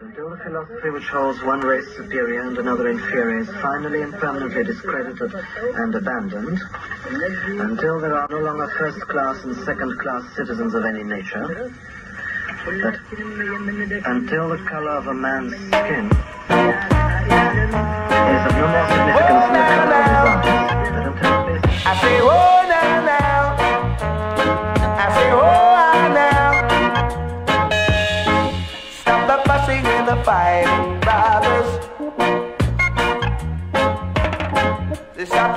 Until the philosophy which holds one race superior and another inferior is finally and permanently discredited and abandoned, until there are no longer first-class and second-class citizens of any nature, but until the color of a man's skin is of no more significance than the color of his eyes, I say, oh,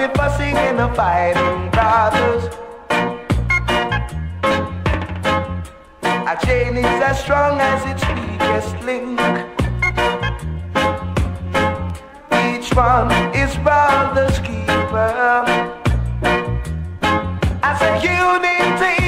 Stop the fussing and fighting, brothers. A chain is as strong as its weakest link. Each one is brother's keeper. I said unity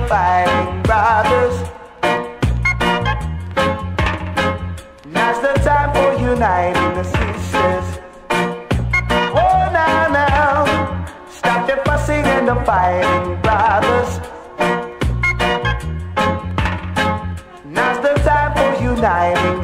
the fighting, brothers. Now's the time for uniting the sisters. Oh, now, now, stop your fussing and the fighting, brothers. Now's the time for uniting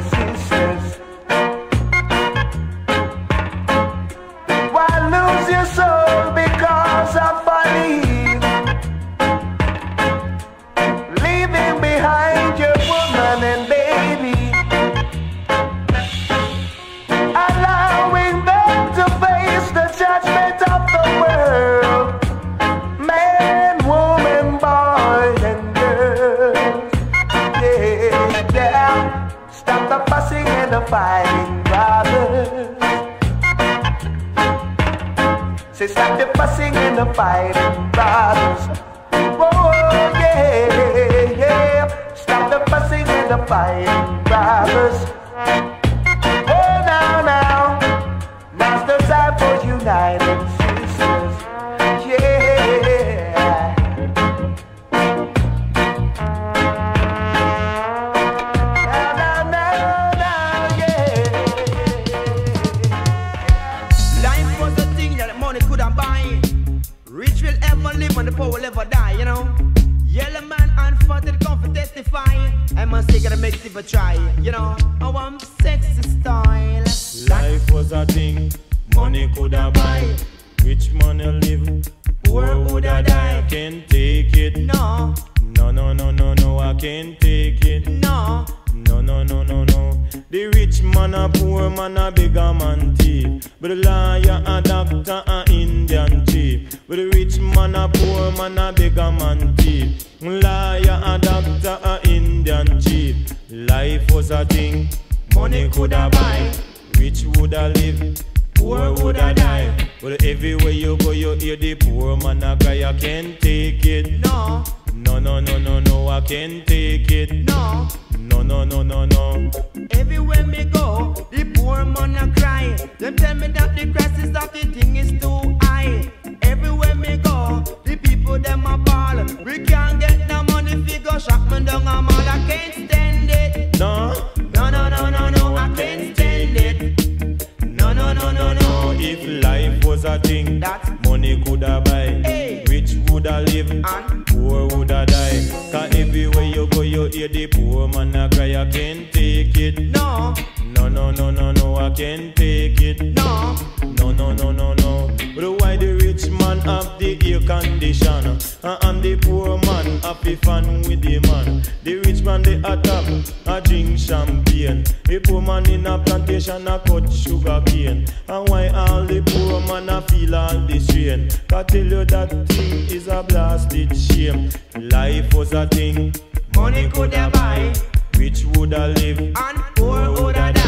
Life was a thing money coulda buy. Rich woulda live. Poor woulda die, but everywhere you go, you hear the poor man a cry. I can't take it. No, No, no, no, no, no, I can't take it. no. No, no, no, no, no. Everywhere me go, the poor man a cry. Them tell me that the crisis of the thing is too high. Everywhere me go, the people them a ball. We can't get money figure shock me down. I can't stand it. No, No, no, no, no, no, I can't stand it. No, no, no, no, no. if life was a thing, That money coulda buy. Hey. Rich woulda live, And poor woulda die. Cause everywhere you go, you hear the poor man a cry. I can't take it. no, No, no, no, no, no, I can't take it. no. No, no, no, no, no. But why the rich man have the air condition uh, and the poor man have the fan with the man? The rich man they attack, a drink champagne. The poor man in a plantation a cut sugar cane. And why all the poor man a feel all the strain? Tell you that thing is a blasted shame. Life was a thing, Money coulda buy rich woulda live. and poor woulda die.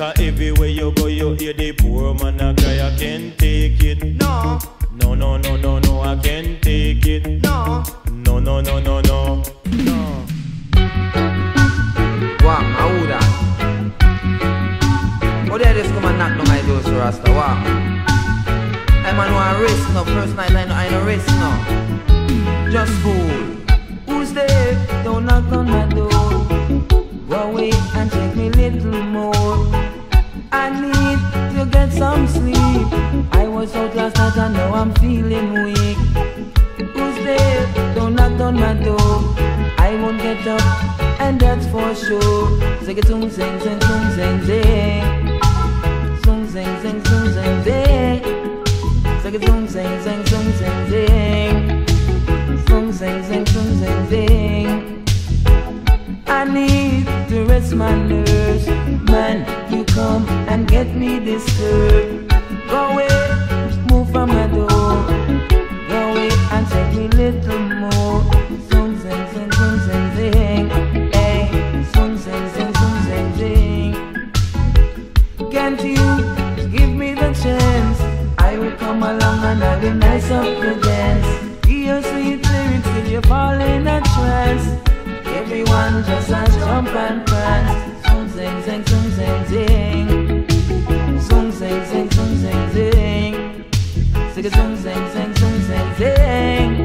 Cause everywhere you go, you hear the poor man a cry. I can't take it. No, No, no, no, no, no, I can't take it. no. No, no, no, no, no, no. What, my who that? Oh, there just come and knock down my door, so Rasta, what? I man want risk no, first night I know I no risk no. Just cool. Who's there? Don't knock on my door. Go away and take me little some sleep. I was out last night and now I'm feeling weak. Who's there? Don't knock on my door. I won't get up, and that's for sure. Zing zing zing zing zing zing. Zing zing zing zing zing zing. Zing zing zing zing zing zing. Zing zing zing zing zing zing. I need to rest my nerves, man come and get me this girl. Go away, move from my door. Go away and take me little more. Zoom, zing, zing, zoom, zing, zing. Hey, zoom, zing, zing, zoom, zing, zing. Can't you give me the chance? I will come along and I will nice up the dance. your sweet lyrics till you fall in a trance. Everyone just a jump and prance zing zing zing zing zing. Zing zing zing zing zing zing. Zig a zung zing zing zung zing zing.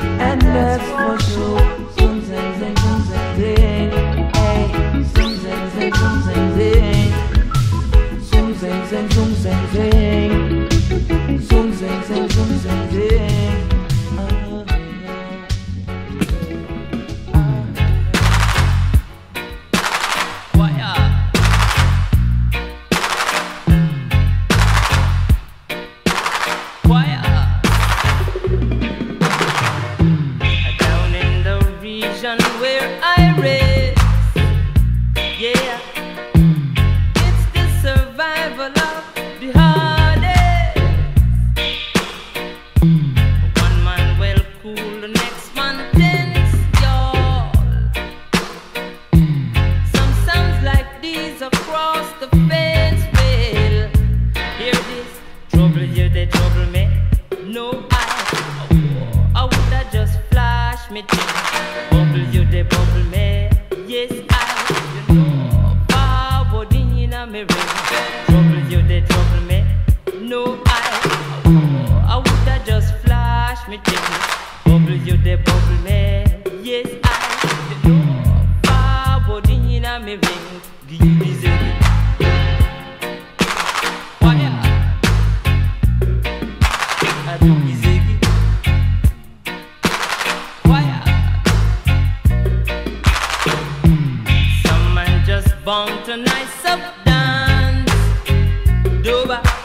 and that's for sure. born tonight, nice up dance. Doba.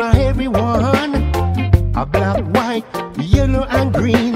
for everyone. A black, white, yellow, and green.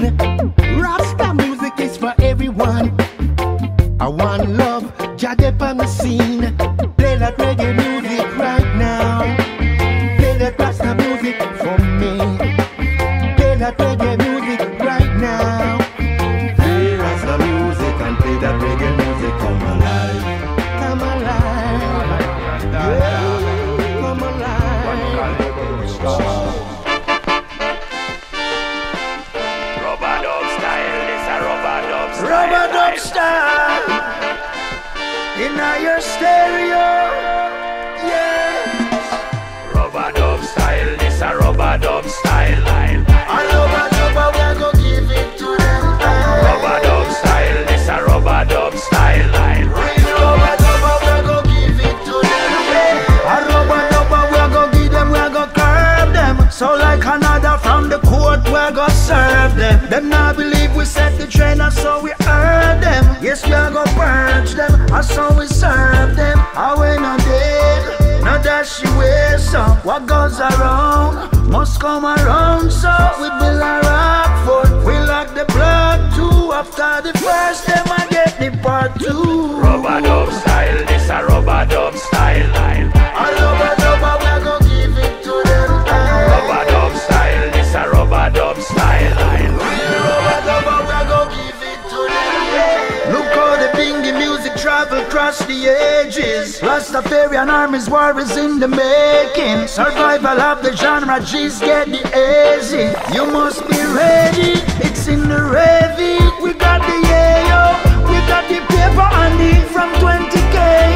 across the ages. Rastafarian armies, war is in the making. Survival of the genre, just get the easy. You must be ready, it's in the ready. We got the AO, we got the paper and the from 20k.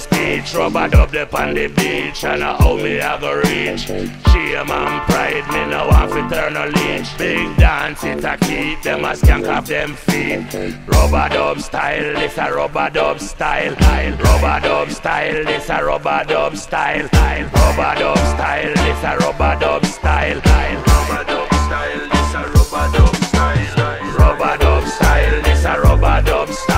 speech Rub a dub the on the beach And I how me I go reach Shame and pride Me no want to turn a leech Big dance it a keep Them a skank off them feet Rub a dub style it's a rub a dub style Rub a dub style it's a rub a dub style Rub a dub style it's a rub a dub style Rub a dub style it's a rub a dub style Rub a dub style it's a rub a dub style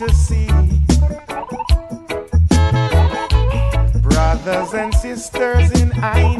to see brothers and sisters in I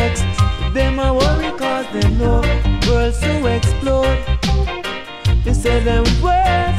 next. Them a worry cause they know world so explode. They say them world.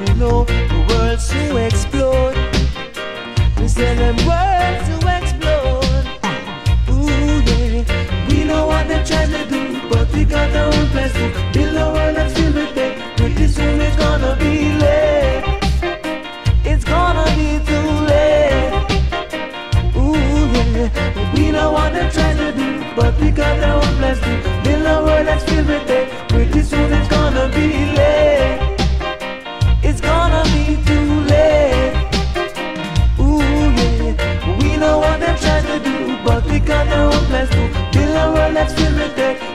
we know the world's to explode. We say them world's to explode. Ooh, yeah. We know what they're trying to do, but we got our own plans to build a world that's filled with them. Pretty soon it's gonna be late. It's gonna be too late. Ooh, yeah. We know what they're trying to do, but we got our own plans to build a world that's filled with them. Pretty soon it's gonna be late. let's fill the day